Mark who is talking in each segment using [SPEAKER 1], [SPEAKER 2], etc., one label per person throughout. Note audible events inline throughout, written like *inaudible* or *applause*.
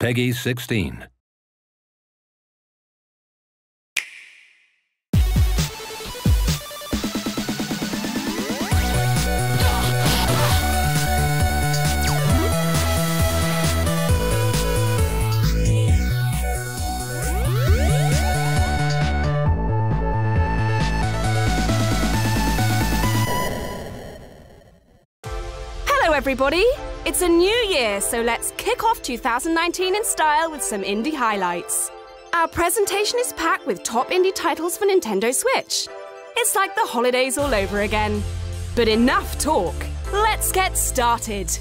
[SPEAKER 1] PEGI 16.
[SPEAKER 2] Hello, everybody! It's a new year, so let's kick off 2019 in style with some indie highlights. Our presentation is packed with top indie titles for Nintendo Switch. It's like the holidays all over again. But enough talk. Let's get started.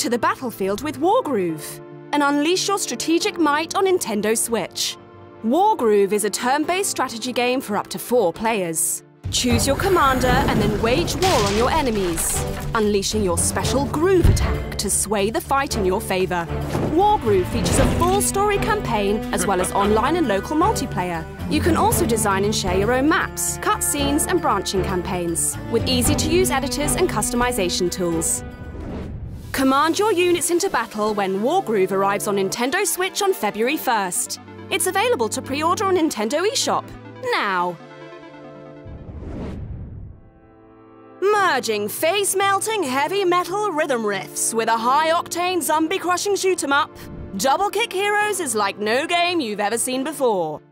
[SPEAKER 2] To the battlefield with Wargroove and unleash your strategic might on Nintendo Switch. Wargroove is a turn based strategy game for up to four players. Choose your commander and then wage war on your enemies, unleashing your special Groove attack to sway the fight in your favour. Wargroove features a full story campaign as well as online and local multiplayer. You can also design and share your own maps, cutscenes, and branching campaigns with easy to use editors and customization tools. Command your units into battle when Wargroove arrives on Nintendo Switch on February 1st. It's available to pre order on Nintendo eShop now. Merging face melting heavy metal rhythm riffs with a high octane zombie crushing shoot 'em up, Double Kick Heroes is like no game you've ever seen before.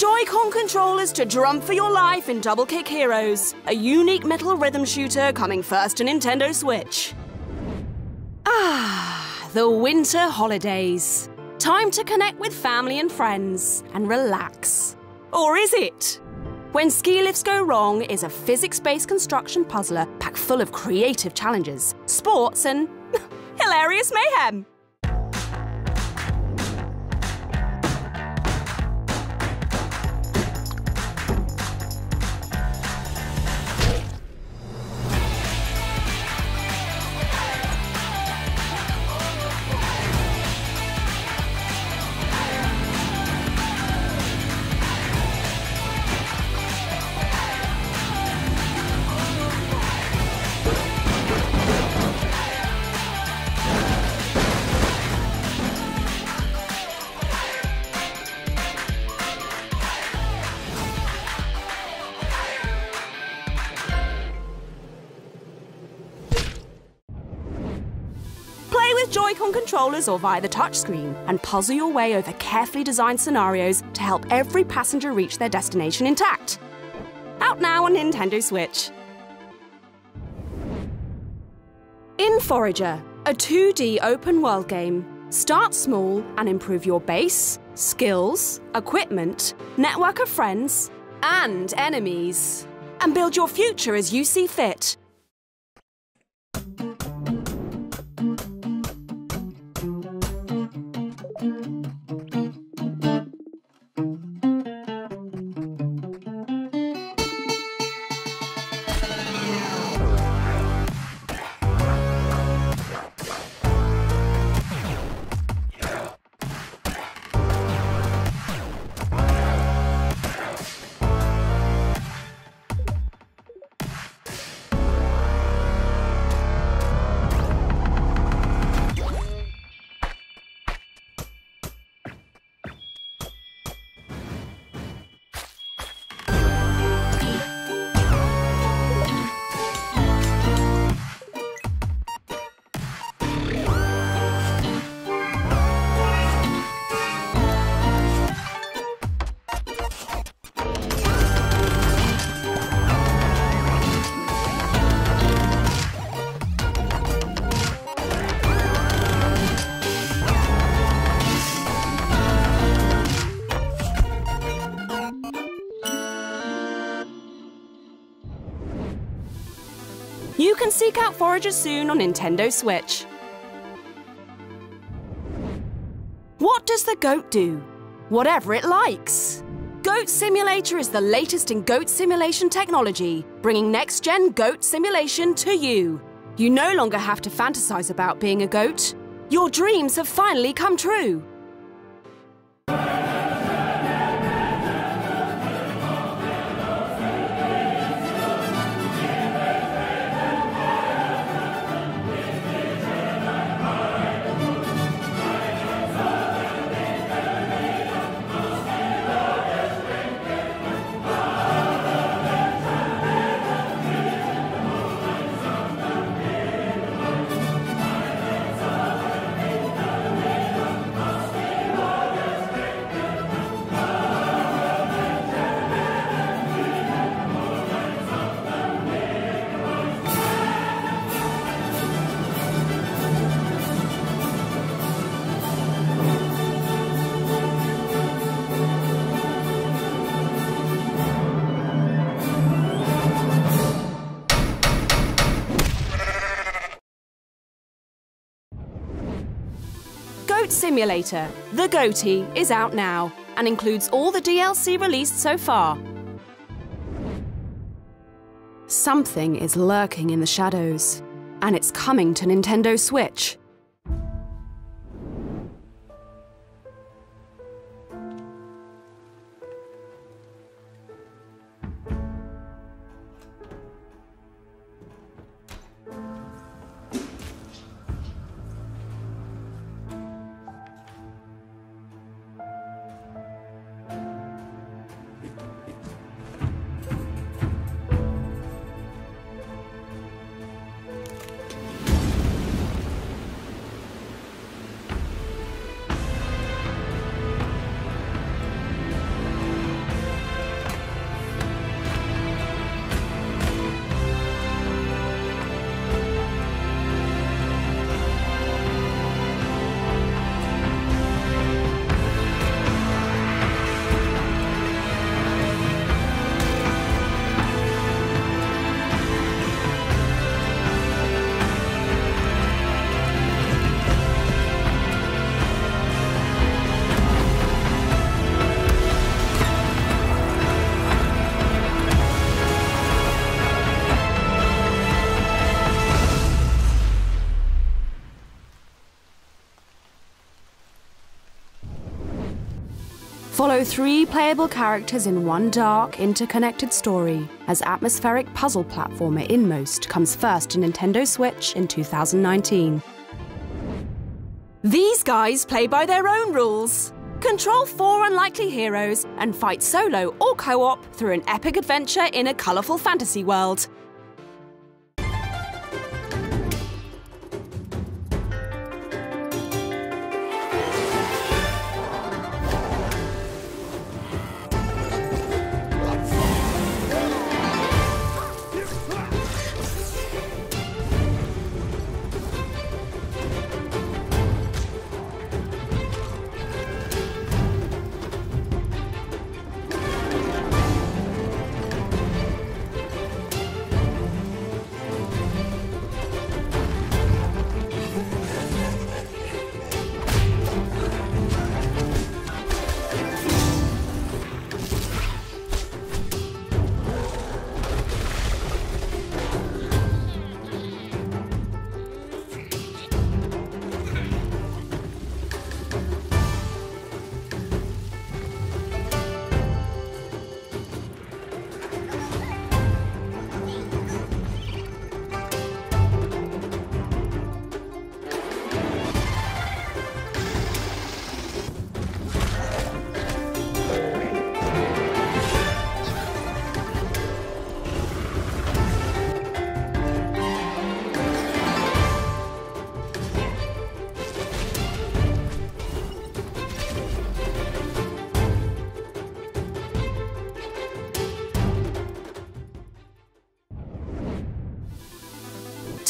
[SPEAKER 2] Joy-Con controllers to drum for your life in Double Kick Heroes, a unique metal rhythm shooter coming first to Nintendo Switch. Ah, the winter holidays. Time to connect with family and friends and relax. Or is it? When ski lifts go wrong is a physics-based construction puzzler packed full of creative challenges, sports, and *laughs* hilarious mayhem. Controllers or via the touchscreen and puzzle your way over carefully designed scenarios to help every passenger reach their destination intact. Out now on Nintendo Switch. In Forager, a 2D open world game. Start small and improve your base, skills, equipment, network of friends, and enemies. And build your future as you see fit. You can seek out Forager soon on Nintendo Switch. What does the goat do? Whatever it likes. Goat Simulator is the latest in goat simulation technology, bringing next gen goat simulation to you. You no longer have to fantasize about being a goat. Your dreams have finally come true. Simulator, The GOATY, is out now and includes all the DLC released so far. Something is lurking in the shadows, and it's coming to Nintendo Switch. Follow three playable characters in one dark, interconnected story as atmospheric puzzle platformer Inmost comes first to Nintendo Switch in 2019. These guys play by their own rules. Control four unlikely heroes and fight solo or co op through an epic adventure in a colourful fantasy world.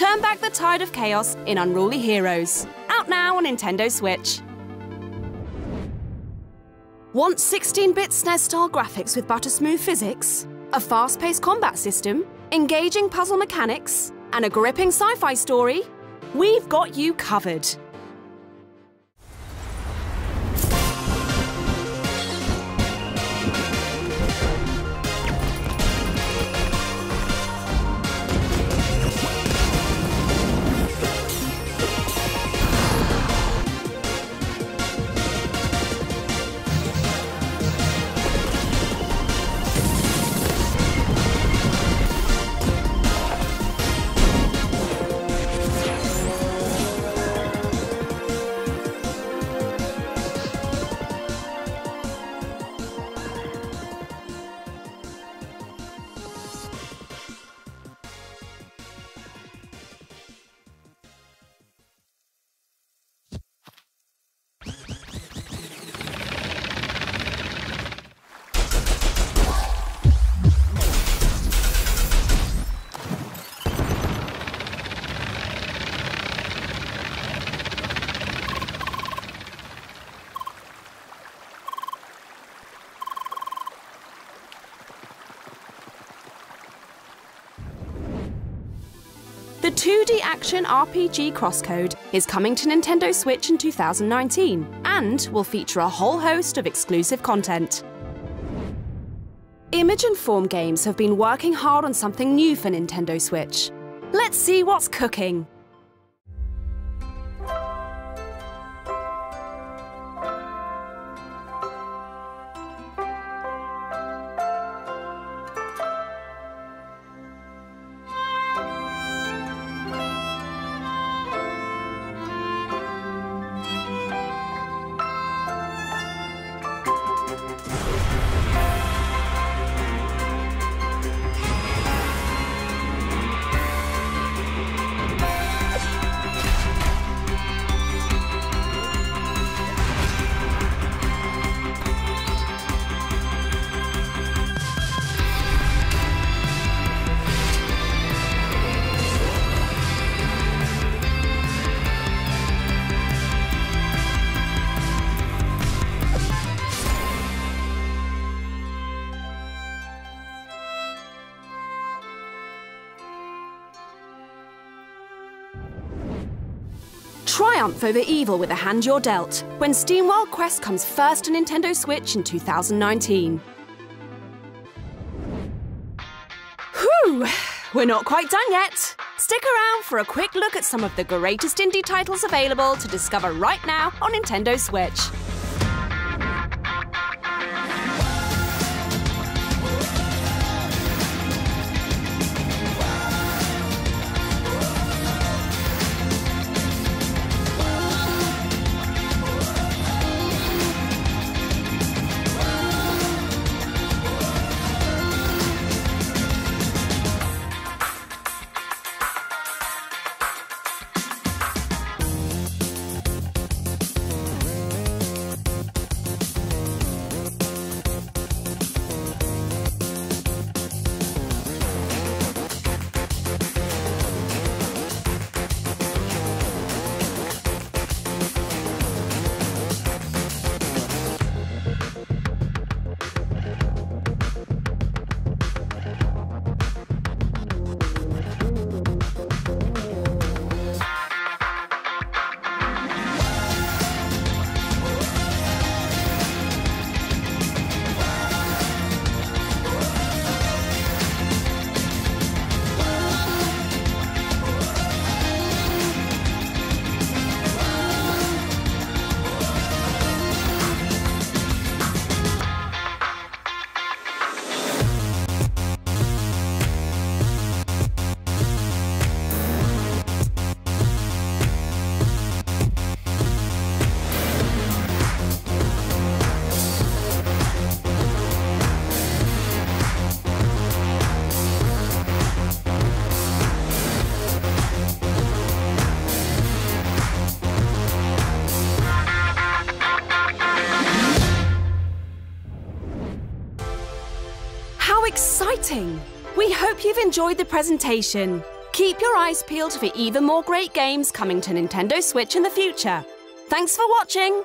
[SPEAKER 2] Turn back the tide of chaos in Unruly Heroes. Out now on Nintendo Switch. Want 16-bit SNES-style graphics with butter-smooth physics? A fast-paced combat system? Engaging puzzle mechanics? And a gripping sci-fi story? We've got you covered. The 2D action RPG Crosscode is coming to Nintendo Switch in 2019 and will feature a whole host of exclusive content. Image and Form Games have been working hard on something new for Nintendo Switch. Let's see what's cooking. Triumph over evil with a hand you're dealt when SteamWorld Quest comes first to Nintendo Switch in 2019. Whew! We're not quite done yet. Stick around for a quick look at some of the greatest indie titles available to discover right now on Nintendo Switch. Hope you've enjoyed the presentation. Keep your eyes peeled for even more great games coming to Nintendo Switch in the future. Thanks for watching!